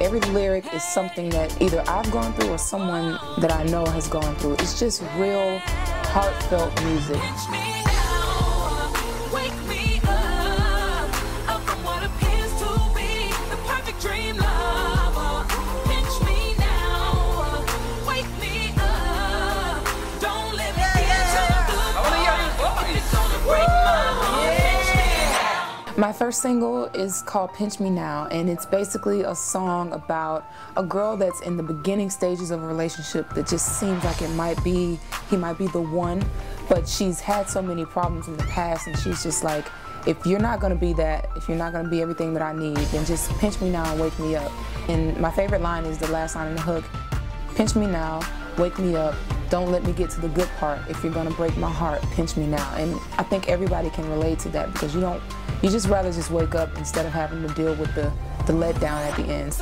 Every lyric is something that either I've gone through or someone that I know has gone through. It's just real, heartfelt music. My first single is called Pinch Me Now, and it's basically a song about a girl that's in the beginning stages of a relationship that just seems like it might be, he might be the one, but she's had so many problems in the past, and she's just like, if you're not gonna be that, if you're not gonna be everything that I need, then just pinch me now and wake me up. And my favorite line is the last line in the hook, pinch me now, wake me up, don't let me get to the good part. If you're gonna break my heart, pinch me now. And I think everybody can relate to that because you don't, you just rather just wake up instead of having to deal with the, the letdown at the end.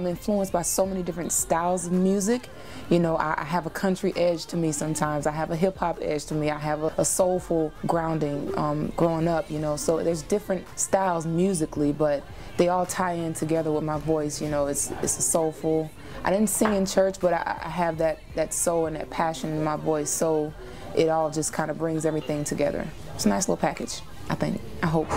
I'm influenced by so many different styles of music. You know, I, I have a country edge to me sometimes. I have a hip hop edge to me. I have a, a soulful grounding um, growing up, you know. So there's different styles musically, but they all tie in together with my voice. You know, it's, it's a soulful. I didn't sing in church, but I, I have that, that soul and that passion in my voice. So it all just kind of brings everything together. It's a nice little package, I think. I hope.